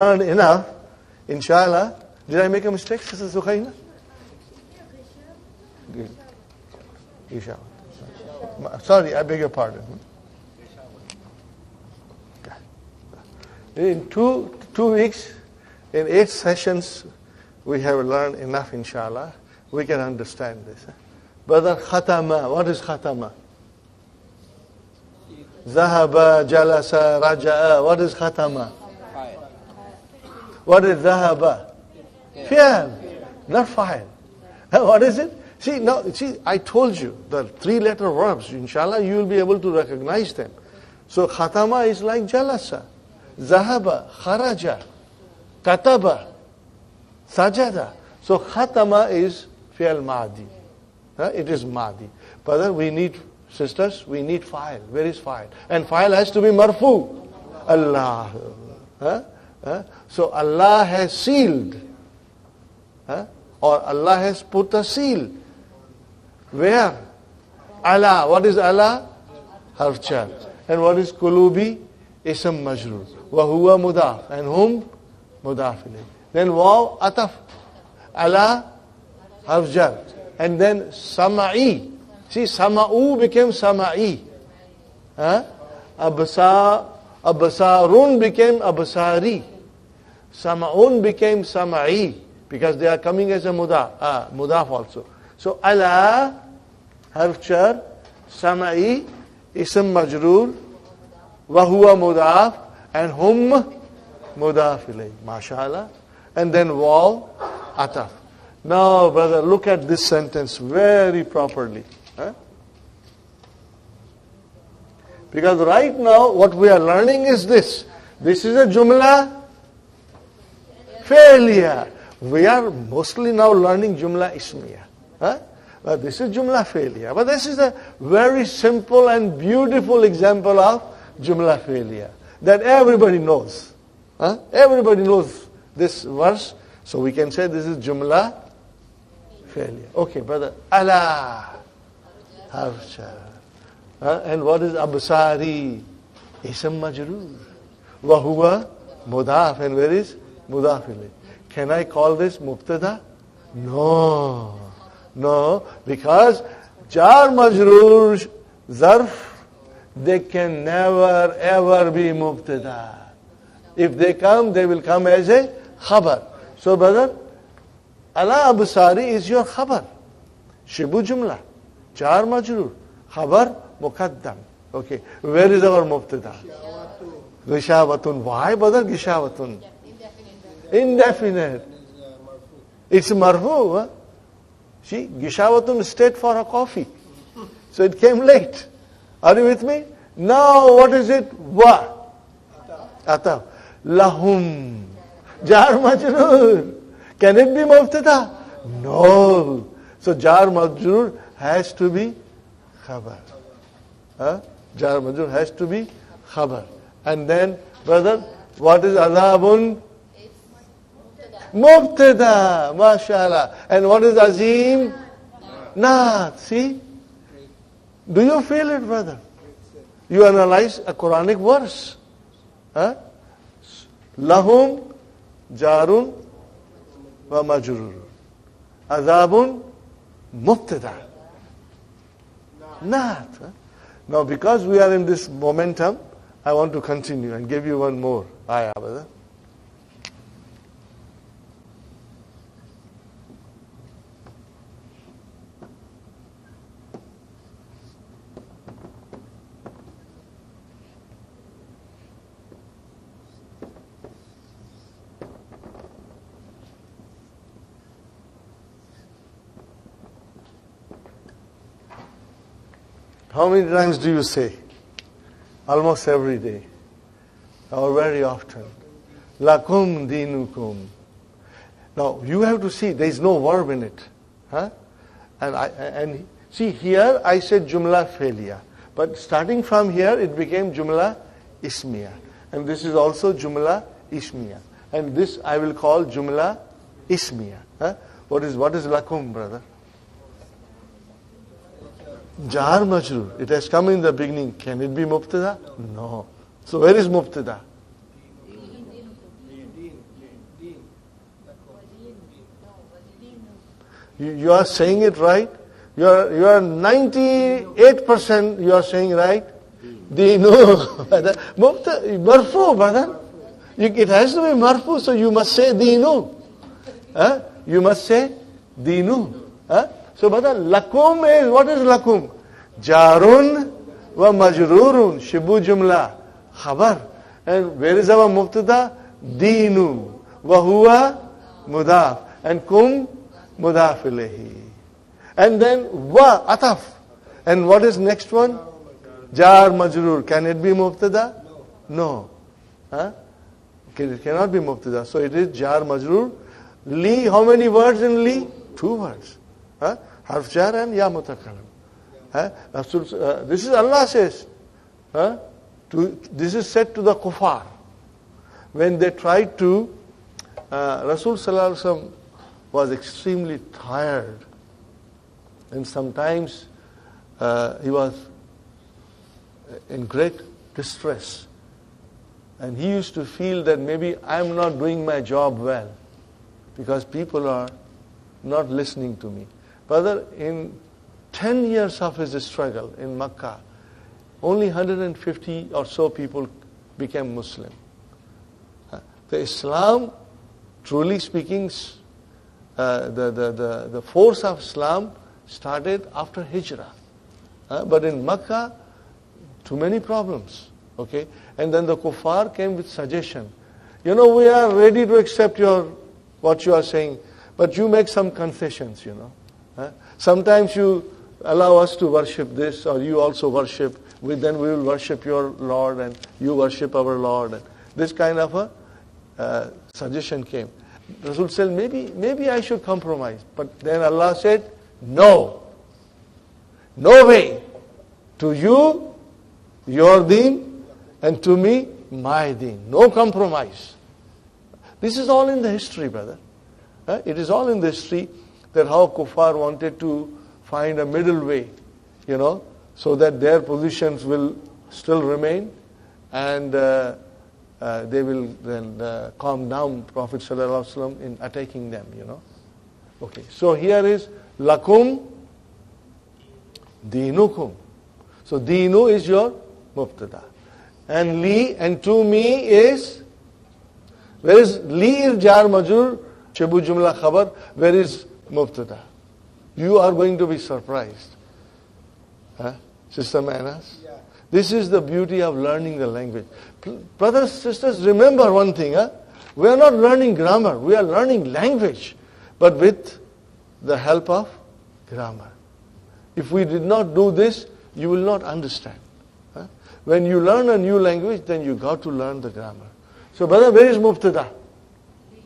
learned enough, inshallah. Did I make a mistake, Sister Sukhaina? Good. Inshallah. Sorry, I beg your pardon. In two, two weeks, in eight sessions, we have learned enough, inshallah. We can understand this. Brother Khatama, what is Khatama? Zahaba, Jalasa, Raja'a, what is Khatama? What is Zahaba? Fi'al, not fa'il. What is it? See, now, see, I told you, the three letter verbs, inshallah, you will be able to recognize them. So, khatama is like jalasa, zahaba, kharaja, kataba, sajada. So, khatama is fi'al madi. It is madi. But then we need, sisters, we need fa'il. Where is fa'il? And fa'il has to be marfu. Allah. Huh? So, Allah has sealed. Or Allah has put a seal. Where? Allah. What is Allah? Harfjar. And what is kulubi? Ism majrur. Wa huwa mudaf. And whom? Mudaf. Then waw ataf. Allah harfjar. And then sama'i. See, sama'u became sama'i. Huh? Absa, absarun became absari. Sama'un became sama'i because they are coming as a mudaf, ah, mudaf also. So ala, harfjar, sama'i, ism majroor, wa huwa mudaf, and hum mudaf ilay. MashaAllah. And then waw, ataf. Now, brother, look at this sentence very properly. Huh? Because right now, what we are learning is this. This is a jumla failure. We are mostly now learning Jumla Ismiya. Huh? But this is Jumla failure. But this is a very simple and beautiful example of Jumla failure that everybody knows. Huh? Everybody knows this verse. So we can say this is Jumla failure. Okay, brother. Allah. Harcha. Huh? And what is Absari? Ism Majroor. Wahuwa Mudaf. And where is Mudaf ilayh? Can I call this Mubtada? No. No. Because Jar Majroor Zarf, they can never ever be Mubtada. If they come, they will come as a Khabar. So brother, Ala Abusari is your Khabar. Shibu Jumla. Jar Majroor. Khabar Muqaddam. Okay. Where is our Mubtada? Gishavatun. Why brother Gishavatun? Indefinite. It's marfu. Huh? See, Gishawatun stayed for a coffee. So it came late. Are you with me? Now what is it? Wa. Ata. Lahum. Jar majrur. Can it be mubtada? No. So jar majrur has to be khabar. Huh? Jar majrur has to be khabar. And then, brother, what is adabun? Mubtada, mashallah. And what is Azim? Naat. See? Do you feel it, brother? You analyze a Quranic verse. Lahum jarun wa majrur. Azabun mubtada. Naat. Now, because we are in this momentum, I want to continue and give you one more ayah, brother. How many times do you say? Almost every day. Or very often. Lakum dinukum. Now, you have to see, there is no verb in it. Huh? And, I, and see, here I said jumla failure. But starting from here, it became jumla ismiya. And this is also jumla ismiya. And this I will call jumla ismiya. Huh? What is what is lakum, brother? Jar Majrur. It has come in the beginning. Can it be Mubtada? No. So where is Mubtada? You, are saying it right. You are, you are 98% you are saying right. Dino. mufta marfu, brother. It has to be marfu, so you must say dino. Huh? You must say dino. Huh? So, brother, lakum is, what is lakum? Jarun wa majrurun, shibu jumla, khabar. And where is our mubtada? Dinu. Wa huwa mudaf. And kum mudaf ilayhi. And then wa ataf. And what is next one? Jar majrur. Can it be mubtada? No. Huh? It cannot be mubtada. So it is jar majrur. Li, how many words in li? Two words. Huh? Harf jar and ya mutakallim. Uh, this is Allah says. Huh? To, this is said to the kuffar. When they tried to, uh, Rasul Sallallahu was extremely tired. And sometimes uh, he was in great distress. And he used to feel that maybe I'm not doing my job well because people are not listening to me. Brother, in 10 years of his struggle in Makkah, only 150 or so people became Muslim. The Islam, truly speaking, uh, the, the, the, the force of Islam started after Hijrah. Uh, but in Makkah, too many problems. Okay? And then the kuffar came with suggestion. You know, we are ready to accept your what you are saying, but you make some concessions, you know. Sometimes you allow us to worship this, or you also worship. We, then we will worship your Lord, and you worship our Lord. And this kind of a uh, suggestion came. Rasul said, maybe, maybe I should compromise. But then Allah said, no. No way. To you, your deen, and to me, my deen. No compromise. This is all in the history, brother. It is all in the history that how kuffar wanted to find a middle way, you know, so that their positions will still remain and uh, uh, they will then uh, calm down Prophet ﷺ in attacking them, you know. Okay, so here is lakum dinukum. So dinu is your mubtada. And li and to me is, where is li is jar majur, shabu jumla khabar, where is mubtada? You are going to be surprised. Huh? Sister Manas? Yeah. This is the beauty of learning the language. Brothers, sisters, remember one thing. Huh? We are not learning grammar. We are learning language. But with the help of grammar. If we did not do this, you will not understand. Huh? When you learn a new language, then you got to learn the grammar. So, brother, where is Mubtada?